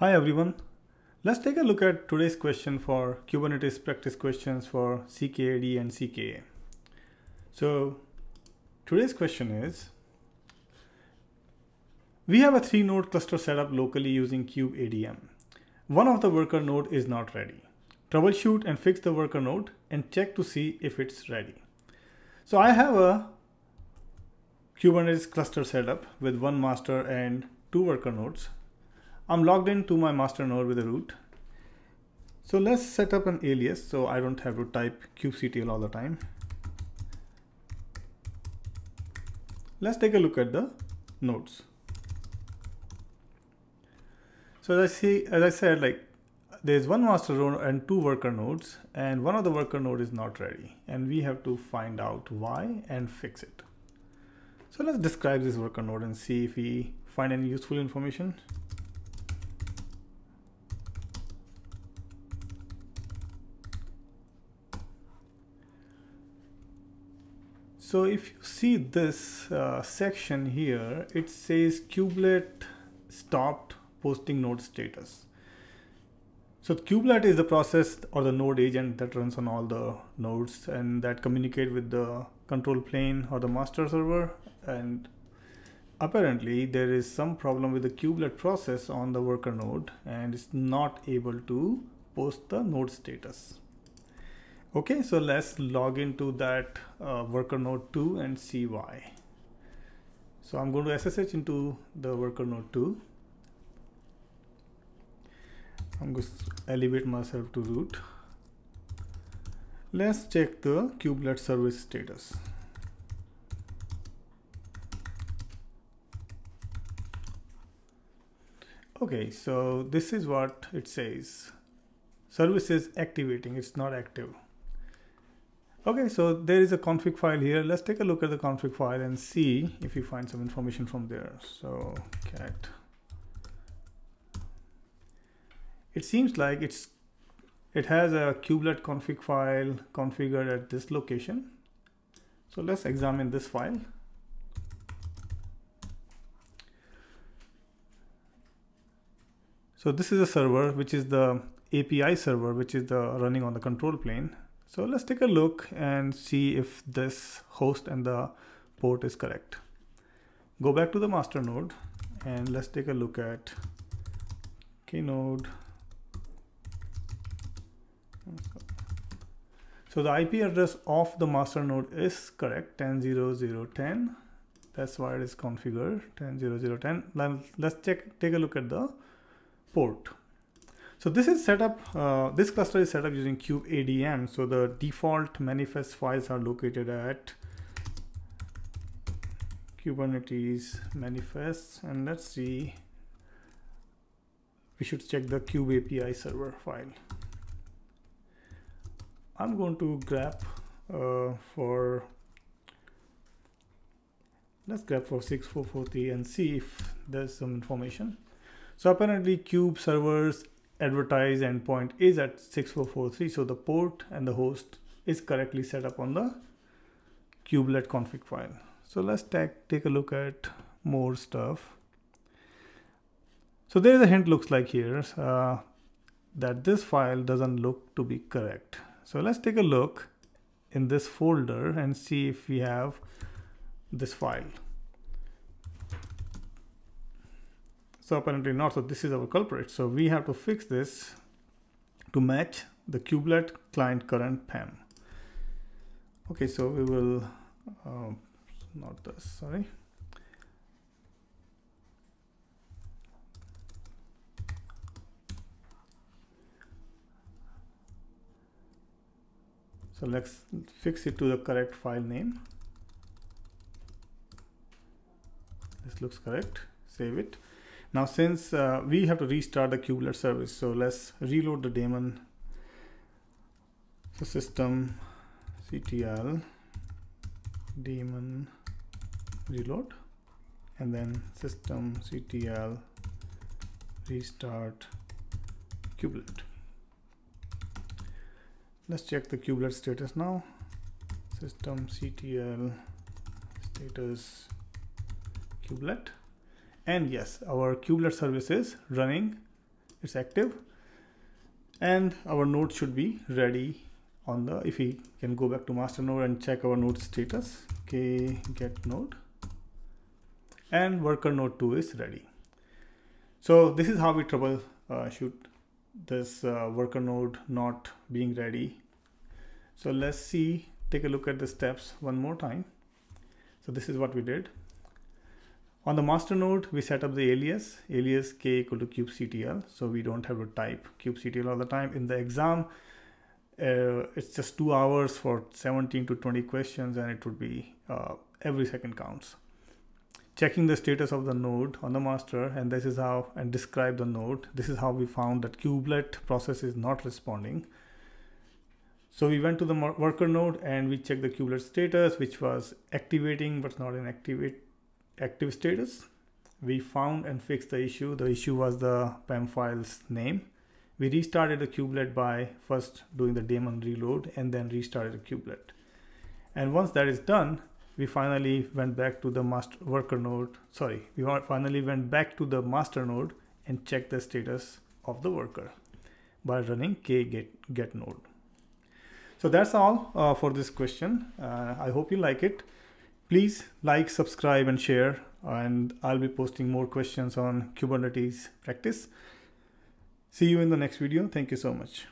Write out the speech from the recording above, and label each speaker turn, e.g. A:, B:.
A: Hi everyone. Let's take a look at today's question for Kubernetes practice questions for CKAD and CKA. So today's question is, we have a three node cluster set up locally using kubeadm. One of the worker node is not ready. Troubleshoot and fix the worker node and check to see if it's ready. So I have a Kubernetes cluster setup with one master and two worker nodes I'm logged into my master node with a root. So let's set up an alias so I don't have to type kubectl all the time. Let's take a look at the nodes. So as I see, as I said, like there's one master node and two worker nodes and one of the worker node is not ready and we have to find out why and fix it. So let's describe this worker node and see if we find any useful information. So if you see this uh, section here, it says kubelet stopped posting node status. So kubelet is the process or the node agent that runs on all the nodes and that communicate with the control plane or the master server. And apparently there is some problem with the kubelet process on the worker node and it's not able to post the node status. Okay, so let's log into that uh, worker node 2 and see why. So I'm going to SSH into the worker node 2. I'm going to elevate myself to root. Let's check the kubelet service status. Okay, so this is what it says. Service is activating, it's not active. Okay, so there is a config file here. Let's take a look at the config file and see if we find some information from there. So cat. It seems like it's it has a kubelet config file configured at this location. So let's examine this file. So this is a server, which is the API server, which is the running on the control plane. So let's take a look and see if this host and the port is correct. Go back to the master node and let's take a look at knode. So the IP address of the master node is correct 10.0.0.10. That's why it is configured 10.0.0.10. Let's check take a look at the port. So this is set up, uh, this cluster is set up using kubeadm. So the default manifest files are located at Kubernetes manifest. And let's see, we should check the kube API server file. I'm going to grep uh, for, let's grep for 6443 and see if there's some information. So apparently kube servers advertise endpoint is at 6443 so the port and the host is correctly set up on the kubelet config file. So let's take, take a look at more stuff. So there is a hint looks like here uh, that this file doesn't look to be correct. So let's take a look in this folder and see if we have this file So apparently not. So this is our culprit. So we have to fix this to match the kubelet client current PEM. Okay, so we will, uh, not this, sorry. So let's fix it to the correct file name. This looks correct. Save it. Now since uh, we have to restart the kubelet service, so let's reload the daemon. So system ctl daemon reload and then system ctl restart kubelet. Let's check the kubelet status now. Systemctl status kubelet and yes our kubelet service is running. It's active. And our node should be ready on the if we can go back to master node and check our node status. Okay get node. And worker node 2 is ready. So this is how we troubleshoot this uh, worker node not being ready. So let's see take a look at the steps one more time. So this is what we did on the master node, we set up the alias, alias k equal to kubectl. So we don't have to type kubectl all the time. In the exam, uh, it's just two hours for 17 to 20 questions and it would be uh, every second counts. Checking the status of the node on the master and this is how, and describe the node. This is how we found that kubelet process is not responding. So we went to the worker node and we checked the kubelet status, which was activating but not in activate active status. We found and fixed the issue. The issue was the pem file's name. We restarted the kubelet by first doing the daemon reload and then restarted the kubelet. And once that is done we finally went back to the master worker node. Sorry we finally went back to the master node and checked the status of the worker by running k get, get node. So that's all uh, for this question. Uh, i hope you like it Please like, subscribe and share and I'll be posting more questions on Kubernetes practice. See you in the next video. Thank you so much.